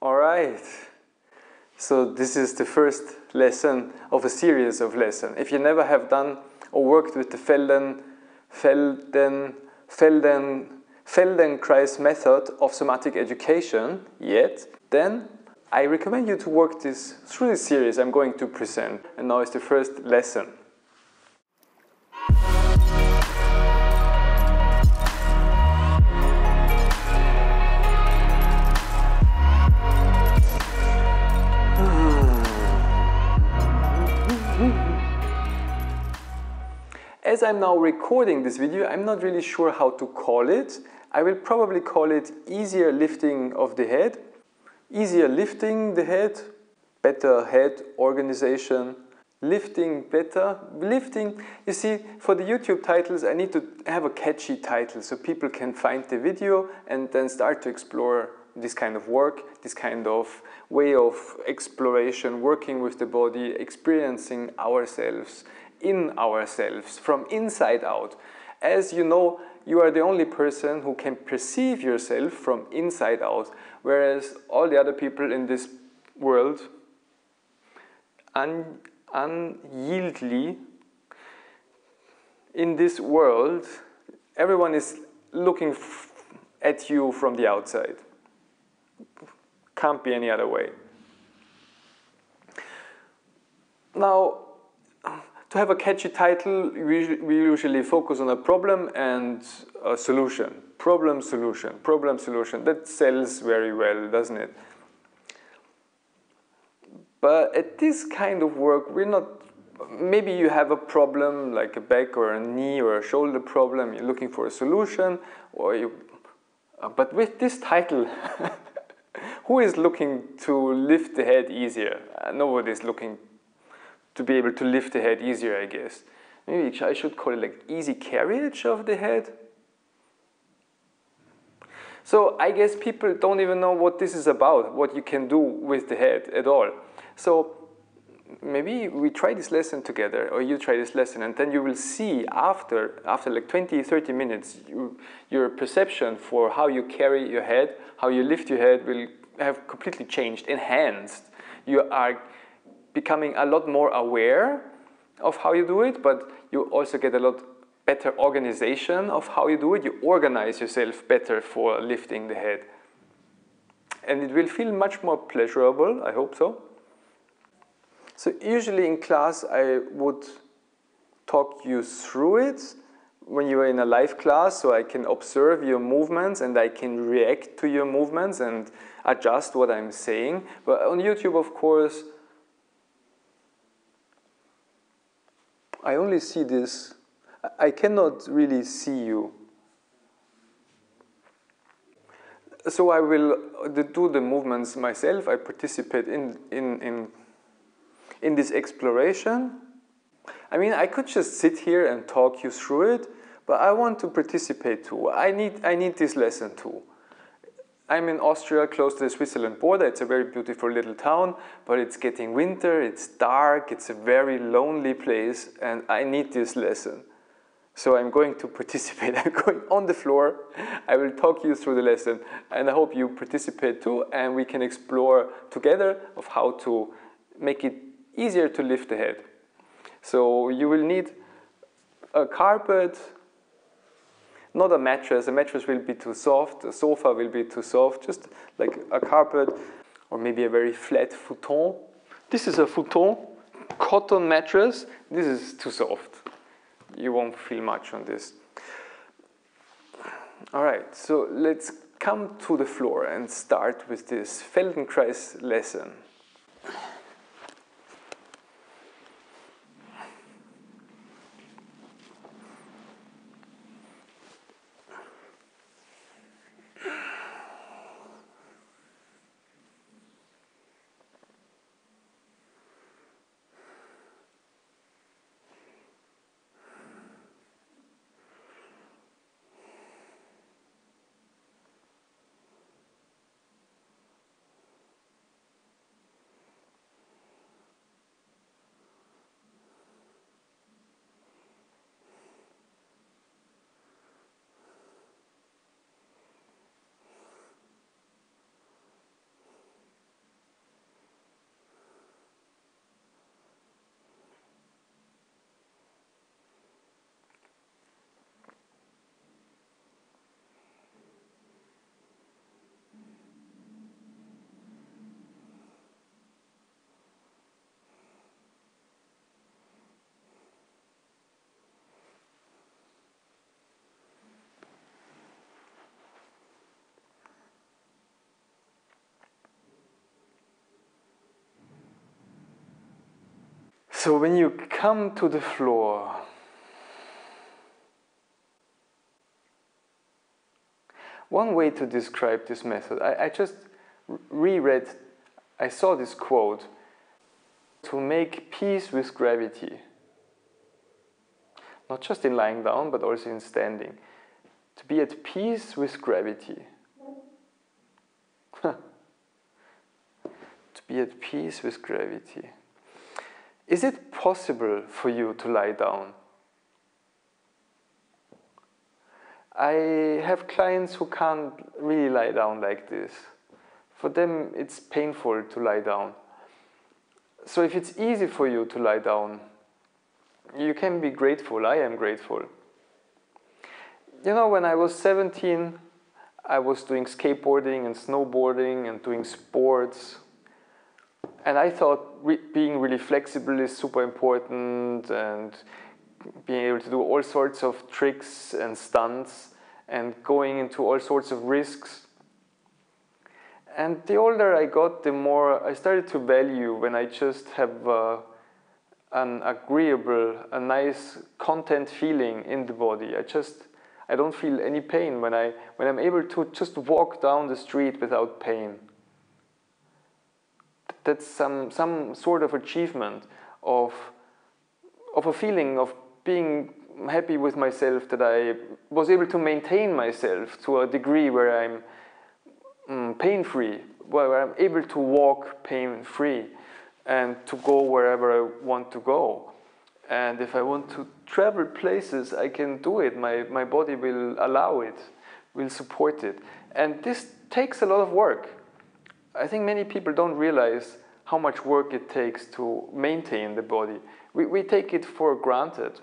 All right. So this is the first lesson of a series of lessons. If you never have done or worked with the Felden, Felden, Felden, Feldenkrais method of somatic education yet, then I recommend you to work this through this series I'm going to present. And now is the first lesson. As I'm now recording this video, I'm not really sure how to call it. I will probably call it easier lifting of the head, easier lifting the head, better head organization, lifting better, lifting. You see, for the YouTube titles, I need to have a catchy title so people can find the video and then start to explore this kind of work, this kind of way of exploration, working with the body, experiencing ourselves in ourselves, from inside out. As you know, you are the only person who can perceive yourself from inside out, whereas all the other people in this world un unyieldly in this world, everyone is looking at you from the outside. Can't be any other way. Now, to have a catchy title, we we usually focus on a problem and a solution. Problem, solution, problem, solution. That sells very well, doesn't it? But at this kind of work, we're not, maybe you have a problem like a back or a knee or a shoulder problem, you're looking for a solution, or you, uh, but with this title, who is looking to lift the head easier? Uh, nobody's looking to be able to lift the head easier, I guess. Maybe I should call it like easy carriage of the head. So I guess people don't even know what this is about, what you can do with the head at all. So maybe we try this lesson together, or you try this lesson, and then you will see after, after like 20, 30 minutes, you, your perception for how you carry your head, how you lift your head will have completely changed, enhanced. You are becoming a lot more aware of how you do it, but you also get a lot better organization of how you do it. You organize yourself better for lifting the head. And it will feel much more pleasurable, I hope so. So usually in class I would talk you through it when you are in a live class so I can observe your movements and I can react to your movements and adjust what I'm saying. But on YouTube, of course, I only see this, I cannot really see you. So I will uh, do the movements myself, I participate in, in, in, in this exploration. I mean, I could just sit here and talk you through it, but I want to participate too. I need, I need this lesson too. I'm in Austria, close to the Switzerland border. It's a very beautiful little town, but it's getting winter, it's dark, it's a very lonely place, and I need this lesson. So I'm going to participate. I'm going on the floor. I will talk you through the lesson, and I hope you participate too, and we can explore together of how to make it easier to lift the head. So you will need a carpet, not a mattress. A mattress will be too soft. A sofa will be too soft. Just like a carpet or maybe a very flat futon. This is a futon, cotton mattress. This is too soft. You won't feel much on this. All right, so let's come to the floor and start with this Feldenkrais lesson. So when you come to the floor, one way to describe this method, I, I just reread, I saw this quote, to make peace with gravity. Not just in lying down, but also in standing. To be at peace with gravity. to be at peace with gravity. Is it possible for you to lie down? I have clients who can't really lie down like this. For them, it's painful to lie down. So if it's easy for you to lie down, you can be grateful. I am grateful. You know, when I was 17, I was doing skateboarding and snowboarding and doing sports and I thought re being really flexible is super important and being able to do all sorts of tricks and stunts and going into all sorts of risks. And the older I got, the more I started to value when I just have uh, an agreeable, a nice content feeling in the body. I just, I don't feel any pain when, I, when I'm able to just walk down the street without pain that's some, some sort of achievement of, of a feeling of being happy with myself that I was able to maintain myself to a degree where I'm mm, pain-free, where I'm able to walk pain-free and to go wherever I want to go. And if I want to travel places, I can do it. My, my body will allow it, will support it. And this takes a lot of work. I think many people don't realize how much work it takes to maintain the body. We, we take it for granted.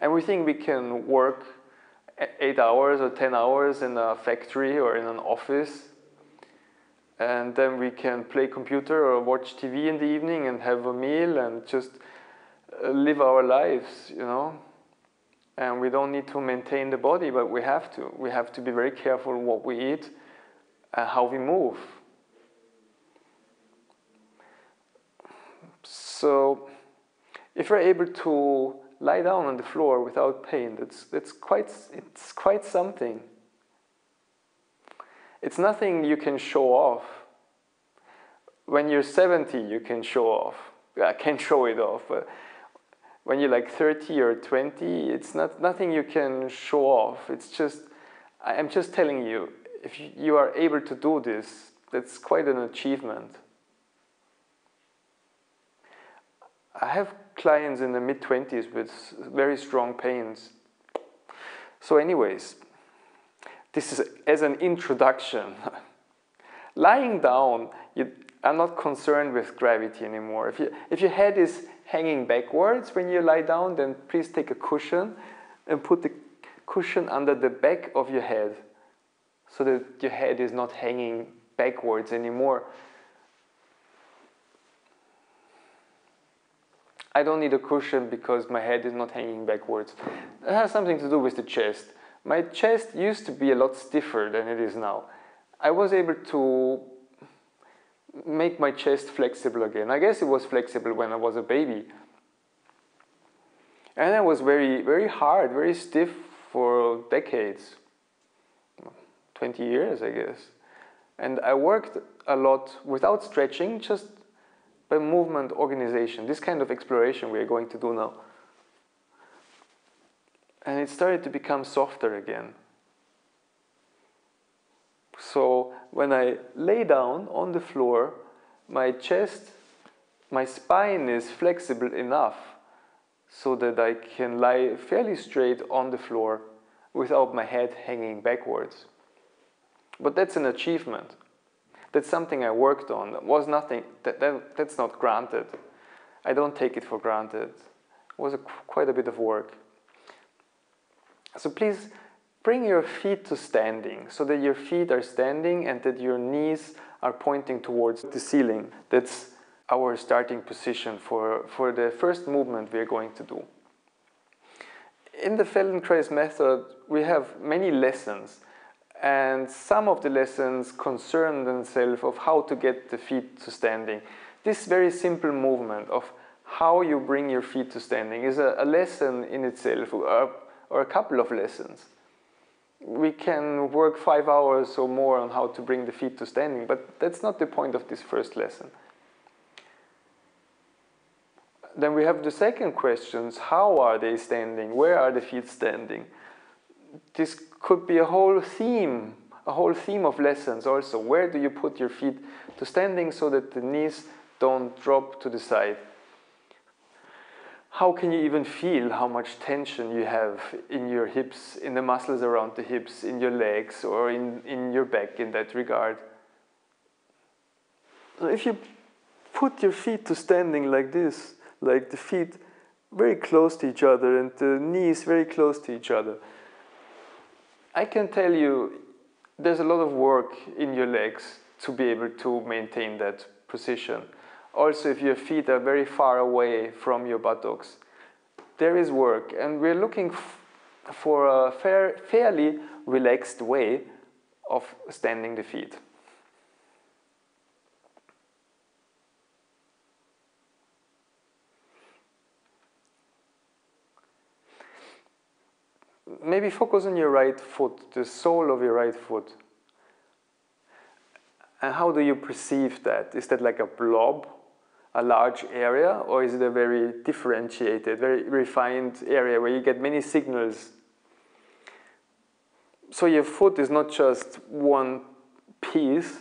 And we think we can work eight hours or 10 hours in a factory or in an office. And then we can play computer or watch TV in the evening and have a meal and just uh, live our lives, you know. And we don't need to maintain the body, but we have to. We have to be very careful what we eat and how we move. So if you're able to lie down on the floor without pain, that's, that's quite, it's quite something. It's nothing you can show off. When you're 70, you can show off. I can show it off. But when you're like 30 or 20, it's not nothing you can show off. It's just, I'm just telling you, if you are able to do this, that's quite an achievement. I have clients in the mid 20s with very strong pains. So, anyways, this is as an introduction. Lying down, you are not concerned with gravity anymore. If, you, if your head is hanging backwards when you lie down, then please take a cushion and put the cushion under the back of your head so that your head is not hanging backwards anymore. I don't need a cushion because my head is not hanging backwards. It has something to do with the chest. My chest used to be a lot stiffer than it is now. I was able to make my chest flexible again. I guess it was flexible when I was a baby. And I was very, very hard, very stiff for decades. 20 years, I guess. And I worked a lot without stretching, just by movement organization, this kind of exploration we are going to do now. And it started to become softer again. So when I lay down on the floor, my chest, my spine is flexible enough so that I can lie fairly straight on the floor without my head hanging backwards. But that's an achievement. That's something I worked on. It was nothing, that, that, that's not granted. I don't take it for granted. It was a, quite a bit of work. So please bring your feet to standing so that your feet are standing and that your knees are pointing towards the ceiling. That's our starting position for, for the first movement we are going to do. In the Feldenkrais method, we have many lessons and some of the lessons concern themselves of how to get the feet to standing. This very simple movement of how you bring your feet to standing is a, a lesson in itself, or, or a couple of lessons. We can work five hours or more on how to bring the feet to standing, but that's not the point of this first lesson. Then we have the second questions, how are they standing? Where are the feet standing? This could be a whole theme, a whole theme of lessons also. Where do you put your feet to standing so that the knees don't drop to the side? How can you even feel how much tension you have in your hips, in the muscles around the hips, in your legs, or in, in your back in that regard? So if you put your feet to standing like this, like the feet very close to each other and the knees very close to each other, I can tell you there's a lot of work in your legs to be able to maintain that position. Also, if your feet are very far away from your buttocks, there is work, and we're looking for a fair, fairly relaxed way of standing the feet. Maybe focus on your right foot, the sole of your right foot. And how do you perceive that? Is that like a blob, a large area, or is it a very differentiated, very refined area where you get many signals? So your foot is not just one piece,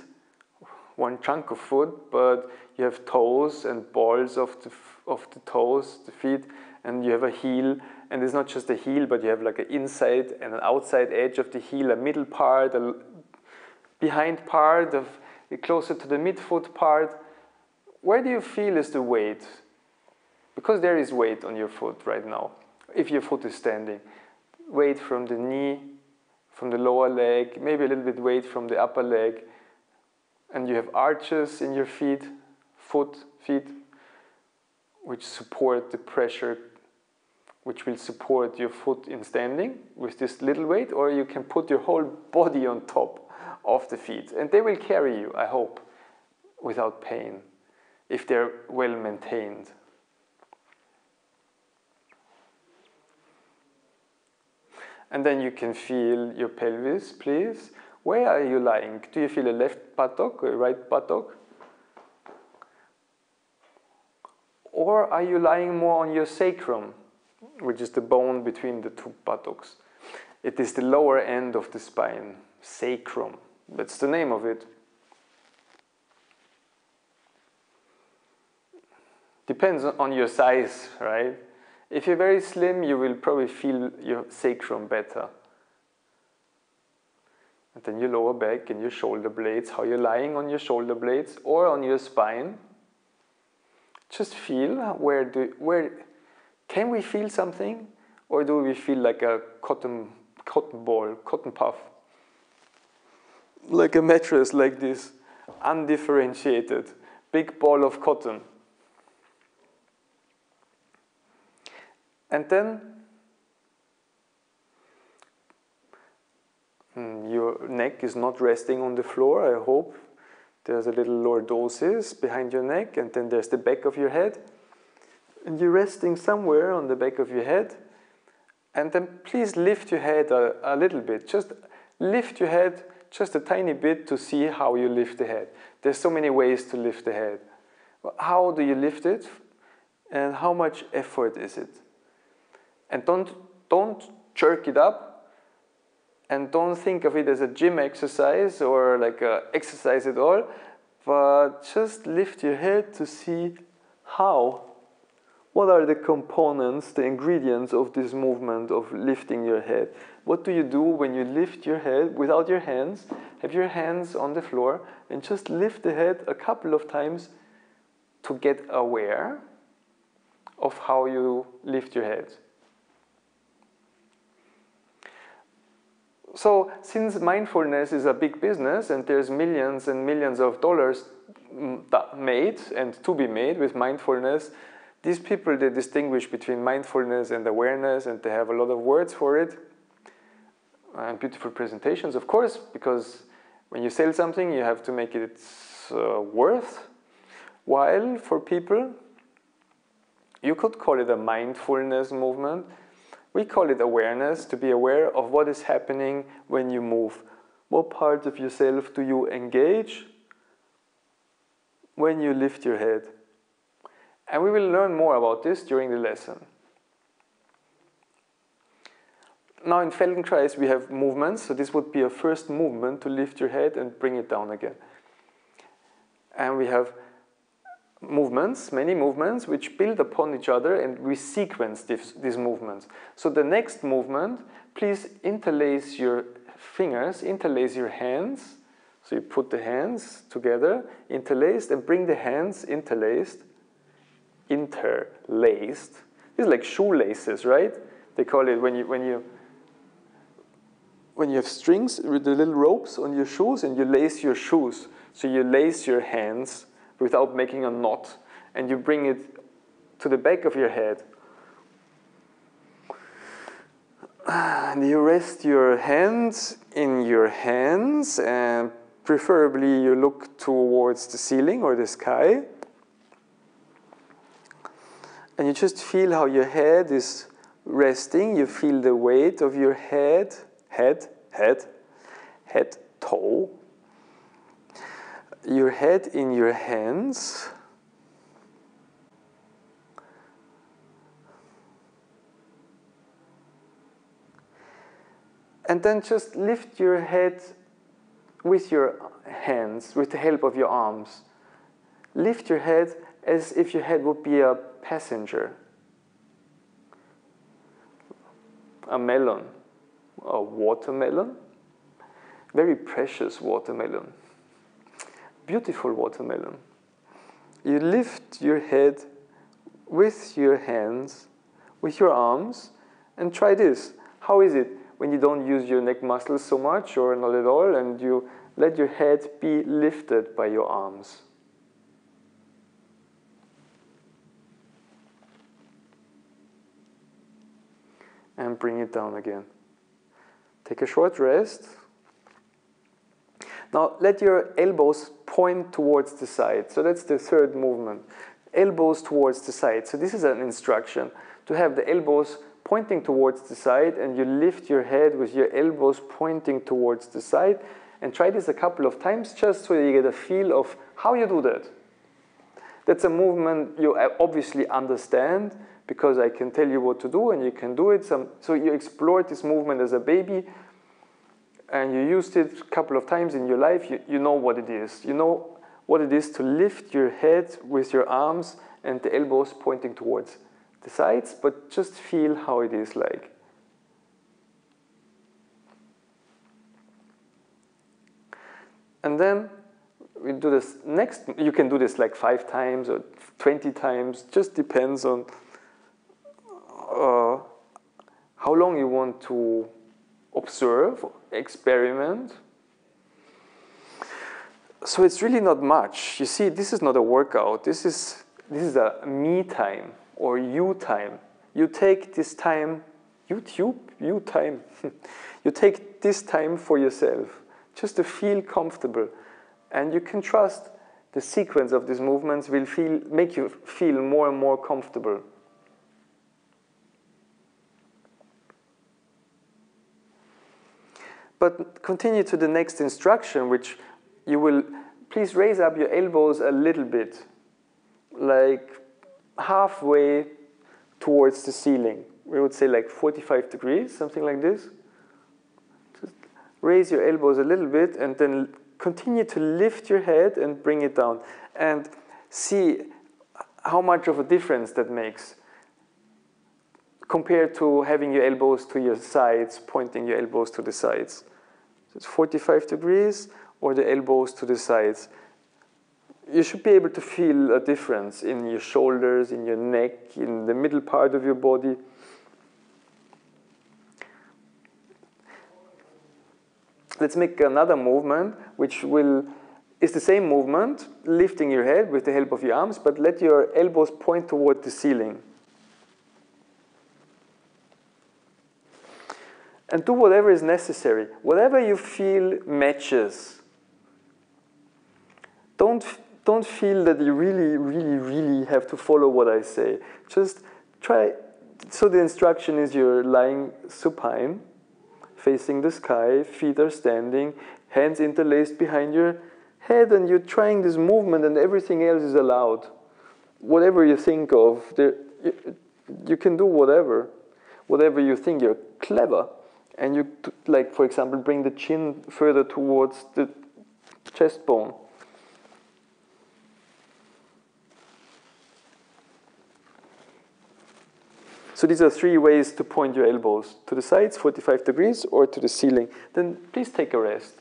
one chunk of foot, but you have toes and balls of the, of the toes, the feet, and you have a heel and it's not just a heel, but you have like an inside and an outside edge of the heel, a middle part, a behind part, of closer to the midfoot part. Where do you feel is the weight? Because there is weight on your foot right now, if your foot is standing. Weight from the knee, from the lower leg, maybe a little bit weight from the upper leg. And you have arches in your feet, foot, feet, which support the pressure which will support your foot in standing with this little weight, or you can put your whole body on top of the feet. And they will carry you, I hope, without pain, if they're well maintained. And then you can feel your pelvis, please. Where are you lying? Do you feel a left buttock or a right buttock? Or are you lying more on your sacrum? Which is the bone between the two buttocks. It is the lower end of the spine, sacrum. That's the name of it. Depends on your size, right? If you're very slim, you will probably feel your sacrum better. And then your lower back and your shoulder blades, how you're lying on your shoulder blades or on your spine. Just feel where the where can we feel something? Or do we feel like a cotton, cotton ball, cotton puff? Like a mattress like this, undifferentiated, big ball of cotton. And then hmm, your neck is not resting on the floor, I hope. There's a little lordosis behind your neck, and then there's the back of your head and you're resting somewhere on the back of your head. And then please lift your head a, a little bit. Just lift your head just a tiny bit to see how you lift the head. There's so many ways to lift the head. How do you lift it? And how much effort is it? And don't, don't jerk it up and don't think of it as a gym exercise or like a exercise at all, but just lift your head to see how what are the components, the ingredients of this movement of lifting your head? What do you do when you lift your head without your hands? Have your hands on the floor and just lift the head a couple of times to get aware of how you lift your head. So, since mindfulness is a big business and there's millions and millions of dollars made and to be made with mindfulness, these people, they distinguish between mindfulness and awareness, and they have a lot of words for it. And beautiful presentations, of course, because when you sell something, you have to make it uh, worth while for people. You could call it a mindfulness movement. We call it awareness, to be aware of what is happening when you move. What parts of yourself do you engage when you lift your head? And we will learn more about this during the lesson. Now in Feldenkrais we have movements, so this would be a first movement to lift your head and bring it down again. And we have movements, many movements, which build upon each other and we sequence this, these movements. So the next movement, please interlace your fingers, interlace your hands. So you put the hands together, interlaced, and bring the hands interlaced, interlaced. This is like shoelaces, right? They call it when you when you when you have strings with the little ropes on your shoes and you lace your shoes. So you lace your hands without making a knot and you bring it to the back of your head. And you rest your hands in your hands and preferably you look towards the ceiling or the sky. You just feel how your head is resting. You feel the weight of your head head, head, head, toe, your head in your hands. And then just lift your head with your hands, with the help of your arms. Lift your head as if your head would be a passenger, a melon a watermelon, very precious watermelon, beautiful watermelon. You lift your head with your hands, with your arms, and try this. How is it when you don't use your neck muscles so much or not at all, and you let your head be lifted by your arms? Bring it down again. Take a short rest. Now let your elbows point towards the side. So that's the third movement. Elbows towards the side. So this is an instruction to have the elbows pointing towards the side and you lift your head with your elbows pointing towards the side and try this a couple of times just so you get a feel of how you do that. That's a movement you uh, obviously understand because I can tell you what to do and you can do it. Some, so you explored this movement as a baby and you used it a couple of times in your life, you, you know what it is. You know what it is to lift your head with your arms and the elbows pointing towards the sides, but just feel how it is like. And then we do this next, you can do this like five times or 20 times, just depends on uh, how long you want to observe, experiment. So it's really not much. You see, this is not a workout. This is, this is a me time or you time. You take this time, YouTube, you time. you take this time for yourself, just to feel comfortable. And you can trust the sequence of these movements will feel, make you feel more and more comfortable. But continue to the next instruction, which you will please raise up your elbows a little bit, like halfway towards the ceiling. We would say like 45 degrees, something like this. Just raise your elbows a little bit and then continue to lift your head and bring it down. And see how much of a difference that makes compared to having your elbows to your sides, pointing your elbows to the sides. So it's 45 degrees or the elbows to the sides. You should be able to feel a difference in your shoulders, in your neck, in the middle part of your body. Let's make another movement, which will is the same movement, lifting your head with the help of your arms, but let your elbows point toward the ceiling. and do whatever is necessary. Whatever you feel matches. Don't, don't feel that you really, really, really have to follow what I say. Just try. So the instruction is you're lying supine, facing the sky, feet are standing, hands interlaced behind your head, and you're trying this movement, and everything else is allowed. Whatever you think of, you can do whatever. Whatever you think you're clever. And you, like, for example, bring the chin further towards the chest bone. So these are three ways to point your elbows to the sides, 45 degrees, or to the ceiling. Then please take a rest.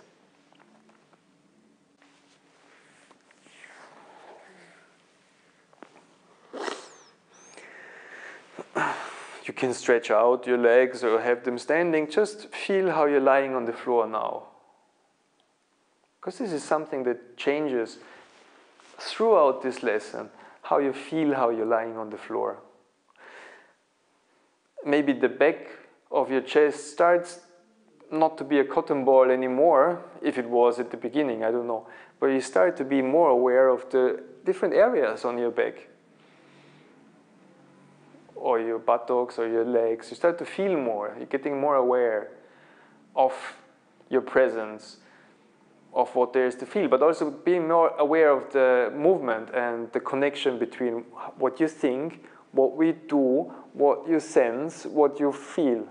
You can stretch out your legs or have them standing. Just feel how you're lying on the floor now. Because this is something that changes throughout this lesson how you feel how you're lying on the floor. Maybe the back of your chest starts not to be a cotton ball anymore, if it was at the beginning, I don't know. But you start to be more aware of the different areas on your back or your buttocks or your legs. You start to feel more. You're getting more aware of your presence, of what there is to feel, but also being more aware of the movement and the connection between what you think, what we do, what you sense, what you feel.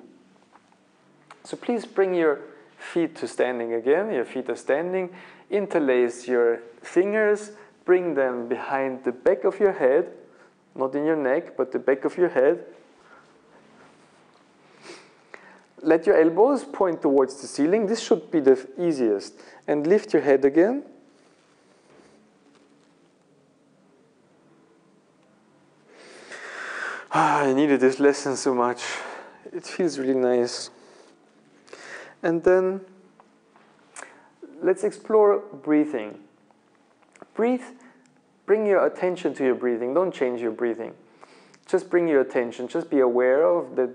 So please bring your feet to standing again. Your feet are standing. Interlace your fingers, bring them behind the back of your head not in your neck, but the back of your head. Let your elbows point towards the ceiling. This should be the easiest. And lift your head again. Ah, I needed this lesson so much. It feels really nice. And then let's explore breathing. Breathe bring your attention to your breathing. Don't change your breathing. Just bring your attention. Just be aware of that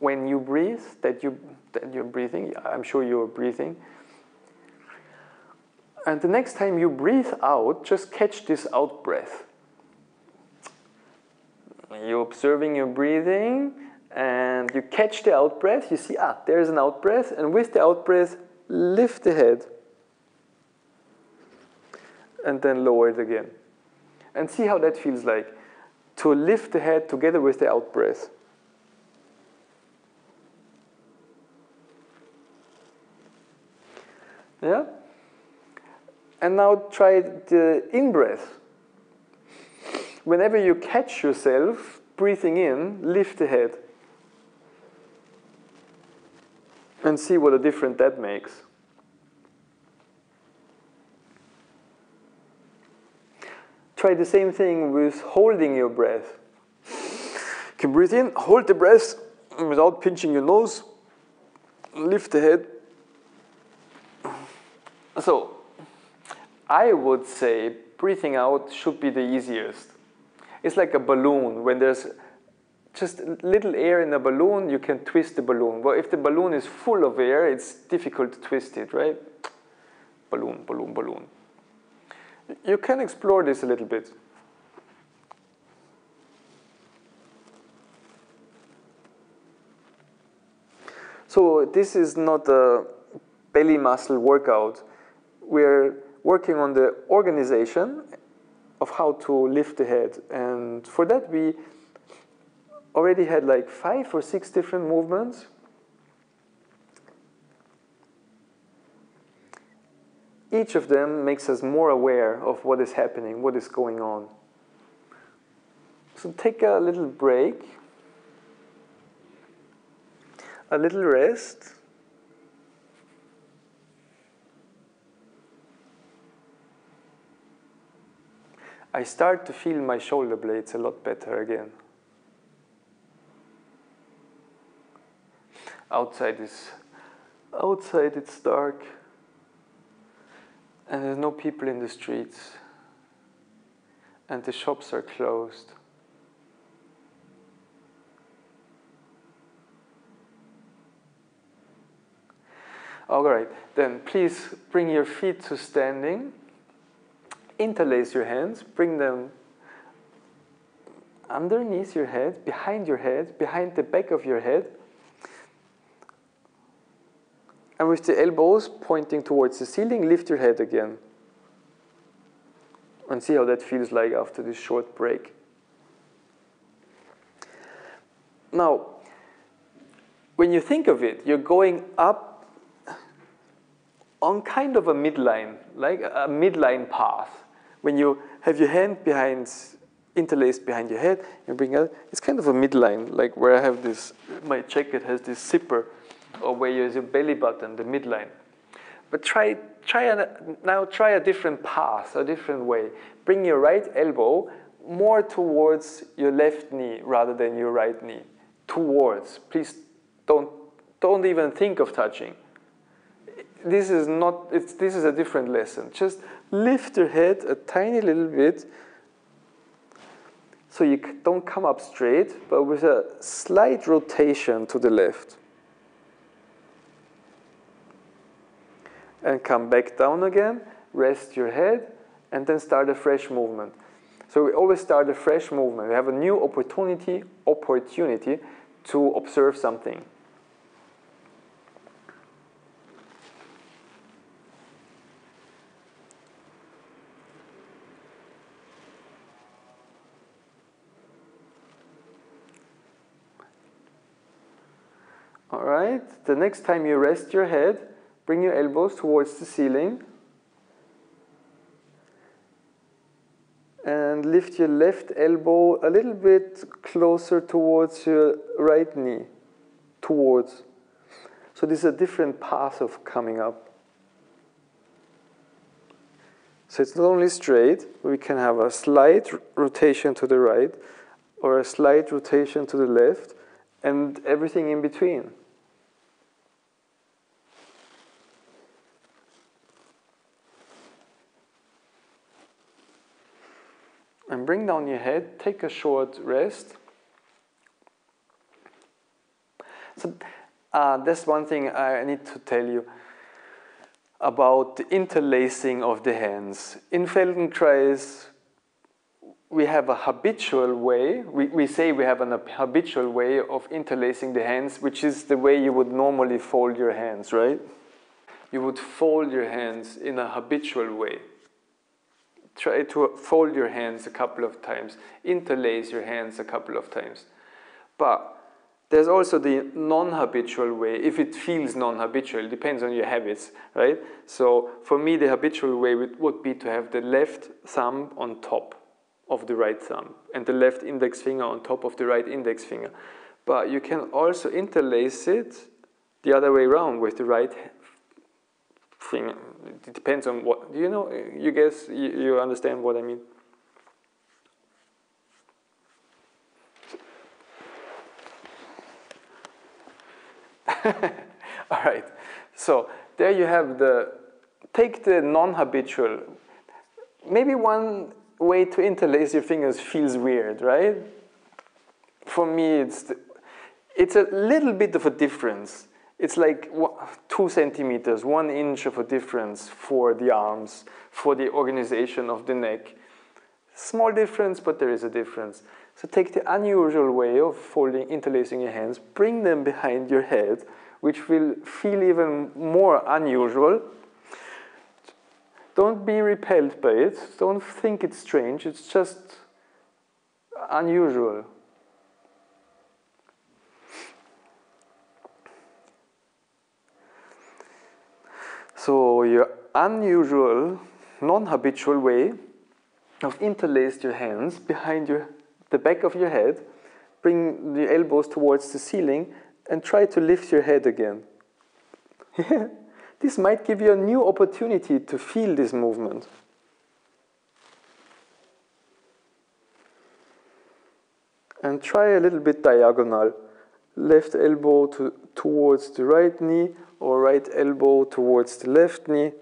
when you breathe, that, you, that you're breathing. I'm sure you're breathing. And the next time you breathe out, just catch this out breath. You're observing your breathing and you catch the out breath. You see, ah, there's an out breath. And with the out breath, lift the head and then lower it again. And see how that feels like to lift the head together with the out breath. Yeah? And now try the in breath. Whenever you catch yourself breathing in, lift the head. And see what a difference that makes. Try the same thing with holding your breath. You can breathe in, hold the breath without pinching your nose, lift the head. So, I would say breathing out should be the easiest. It's like a balloon. When there's just little air in a balloon, you can twist the balloon. Well, if the balloon is full of air, it's difficult to twist it, right? Balloon, balloon, balloon. You can explore this a little bit. So this is not a belly muscle workout. We're working on the organization of how to lift the head. And for that, we already had like five or six different movements each of them makes us more aware of what is happening, what is going on. So take a little break, a little rest. I start to feel my shoulder blades a lot better again. Outside is outside it's dark and there's no people in the streets, and the shops are closed. All right, then please bring your feet to standing. Interlace your hands, bring them underneath your head, behind your head, behind the back of your head. And with the elbows pointing towards the ceiling, lift your head again. And see how that feels like after this short break. Now, when you think of it, you're going up on kind of a midline, like a midline path. When you have your hand behind, interlaced behind your head, you bring out, it's kind of a midline, like where I have this, my jacket has this zipper, or where there's a belly button, the midline. But try, try now try a different path, a different way. Bring your right elbow more towards your left knee rather than your right knee. Towards. Please don't, don't even think of touching. This is not, this is a different lesson. Just lift your head a tiny little bit so you don't come up straight, but with a slight rotation to the left. And come back down again, rest your head, and then start a fresh movement. So we always start a fresh movement. We have a new opportunity, opportunity to observe something. All right, the next time you rest your head, bring your elbows towards the ceiling. And lift your left elbow a little bit closer towards your right knee, towards. So this is a different path of coming up. So it's not only straight, we can have a slight rotation to the right or a slight rotation to the left and everything in between. and bring down your head, take a short rest. So uh, that's one thing I need to tell you about the interlacing of the hands. In Feldenkrais, we have a habitual way, we, we say we have an habitual way of interlacing the hands, which is the way you would normally fold your hands, right? You would fold your hands in a habitual way try to fold your hands a couple of times, interlace your hands a couple of times. But there's also the non-habitual way, if it feels non-habitual, it depends on your habits, right? So for me, the habitual way would be to have the left thumb on top of the right thumb and the left index finger on top of the right index finger. But you can also interlace it the other way around with the right thing. It depends on what, do you know, you guess, you, you understand what I mean? All right, so there you have the, take the non-habitual, maybe one way to interlace your fingers feels weird, right? For me, it's, the, it's a little bit of a difference it's like two centimeters, one inch of a difference for the arms, for the organization of the neck. Small difference, but there is a difference. So take the unusual way of folding, interlacing your hands, bring them behind your head, which will feel even more unusual. Don't be repelled by it. Don't think it's strange. It's just unusual. So your unusual, non-habitual way of interlace your hands behind your, the back of your head, bring the elbows towards the ceiling, and try to lift your head again. this might give you a new opportunity to feel this movement. And try a little bit diagonal. Left elbow to, towards the right knee, or right elbow towards the left knee.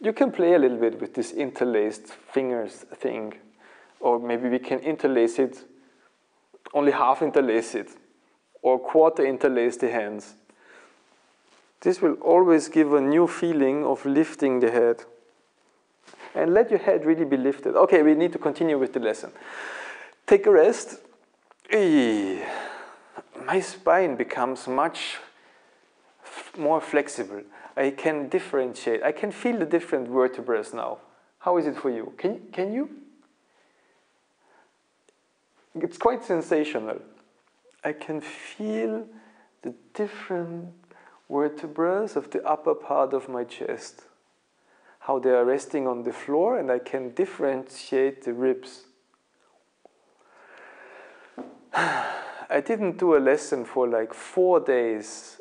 You can play a little bit with this interlaced fingers thing, or maybe we can interlace it, only half interlace it, or quarter interlace the hands. This will always give a new feeling of lifting the head. And let your head really be lifted. Okay, we need to continue with the lesson. Take a rest. My spine becomes much more flexible. I can differentiate. I can feel the different vertebrae now. How is it for you? Can, can you? It's quite sensational. I can feel the different vertebrae of the upper part of my chest, how they are resting on the floor, and I can differentiate the ribs. I didn't do a lesson for like four days,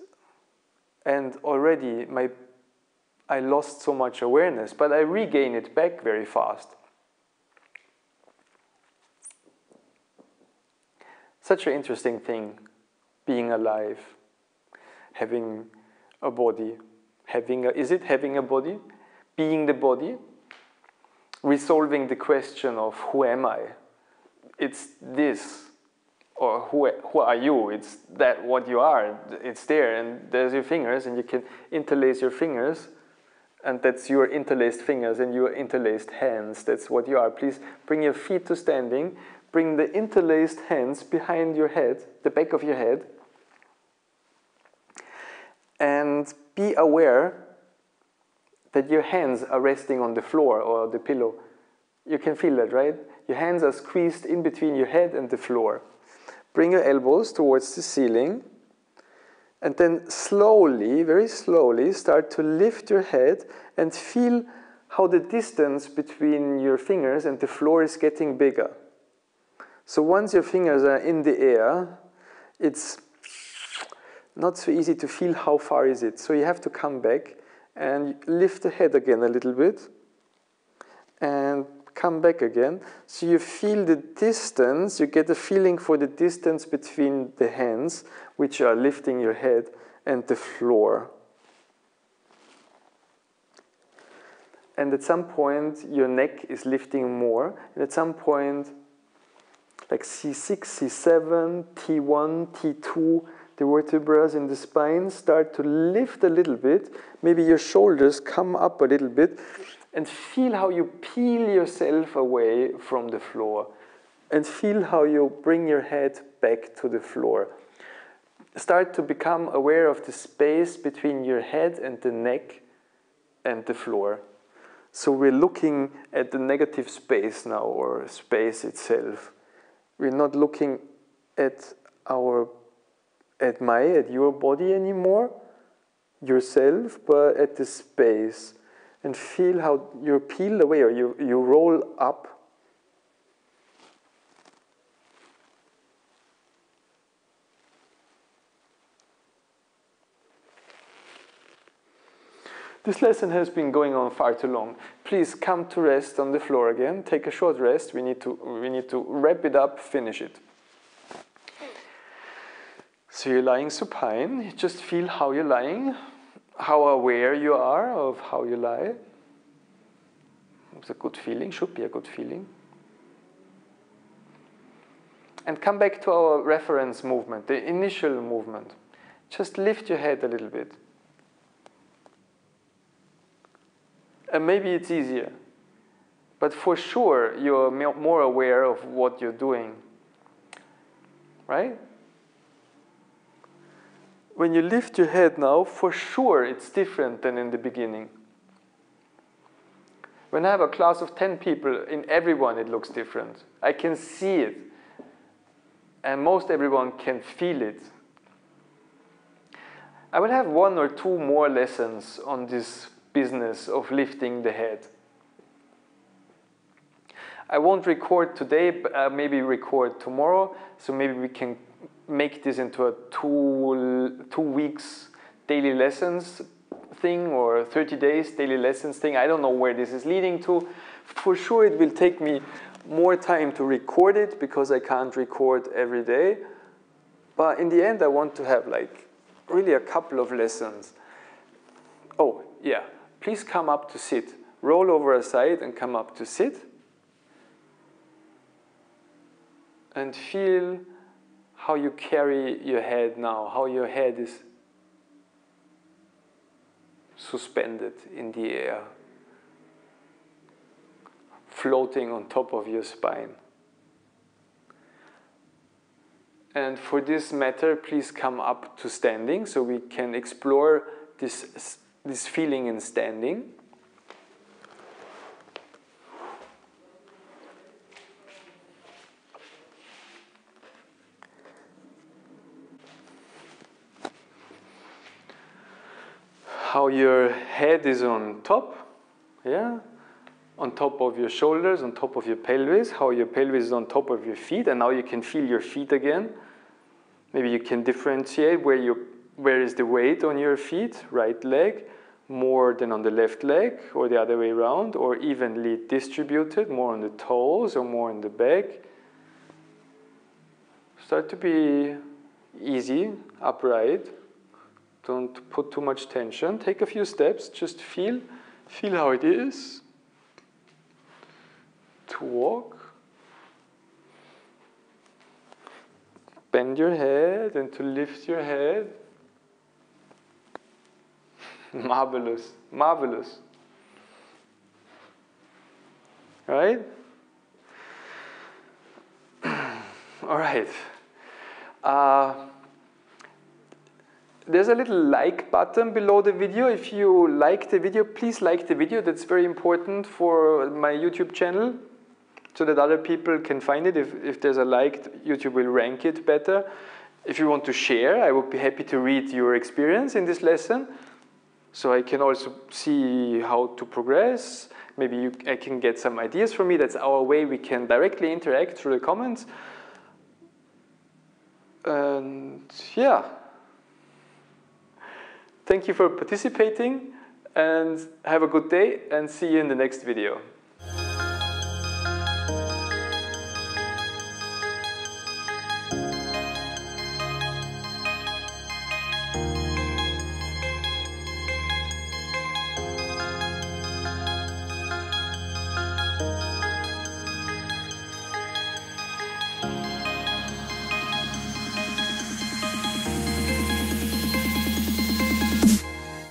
and already my I lost so much awareness, but I regain it back very fast. Such an interesting thing, being alive, having a body, having a, is it having a body? Being the body, resolving the question of who am I? It's this, or who, who are you? It's that what you are. It's there, and there's your fingers, and you can interlace your fingers, and that's your interlaced fingers and your interlaced hands. That's what you are. Please bring your feet to standing. Bring the interlaced hands behind your head, the back of your head, and be aware that your hands are resting on the floor or the pillow. You can feel that, right? Your hands are squeezed in between your head and the floor. Bring your elbows towards the ceiling. And then slowly, very slowly, start to lift your head and feel how the distance between your fingers and the floor is getting bigger. So once your fingers are in the air, it's not so easy to feel how far is it. So you have to come back and lift the head again a little bit and come back again. So you feel the distance, you get a feeling for the distance between the hands, which are lifting your head, and the floor. And at some point, your neck is lifting more. And at some point, like C6, C7, T1, T2, the vertebrae in the spine start to lift a little bit. Maybe your shoulders come up a little bit and feel how you peel yourself away from the floor and feel how you bring your head back to the floor. Start to become aware of the space between your head and the neck and the floor. So we're looking at the negative space now, or space itself. We're not looking at our at my, at your body anymore, yourself, but at the space. And feel how you peel away or you, you roll up. This lesson has been going on far too long. Please come to rest on the floor again. Take a short rest. We need to, we need to wrap it up, finish it. So you're lying supine, just feel how you're lying, how aware you are of how you lie. It's a good feeling, should be a good feeling. And come back to our reference movement, the initial movement. Just lift your head a little bit. And maybe it's easier. But for sure, you're more aware of what you're doing. Right? When you lift your head now, for sure it's different than in the beginning. When I have a class of 10 people, in everyone it looks different. I can see it. And most everyone can feel it. I will have one or two more lessons on this business of lifting the head. I won't record today, but uh, maybe record tomorrow, so maybe we can make this into a two, two weeks daily lessons thing or 30 days daily lessons thing. I don't know where this is leading to. For sure, it will take me more time to record it because I can't record every day. But in the end, I want to have like really a couple of lessons. Oh, yeah, please come up to sit. Roll over aside and come up to sit. And feel how you carry your head now, how your head is suspended in the air, floating on top of your spine. And for this matter, please come up to standing so we can explore this, this feeling in standing. how your head is on top, yeah, on top of your shoulders, on top of your pelvis, how your pelvis is on top of your feet, and now you can feel your feet again. Maybe you can differentiate where you where is the weight on your feet, right leg, more than on the left leg, or the other way around, or evenly distributed, more on the toes or more on the back. Start to be easy, upright. Don't put too much tension. Take a few steps, just feel, feel how it is to walk. Bend your head and to lift your head. marvelous, marvelous. Right? All right. Uh, there's a little like button below the video. If you like the video, please like the video. That's very important for my YouTube channel so that other people can find it. If, if there's a like, YouTube will rank it better. If you want to share, I would be happy to read your experience in this lesson. So I can also see how to progress. Maybe you, I can get some ideas from me. That's our way we can directly interact through the comments. And yeah. Thank you for participating and have a good day and see you in the next video.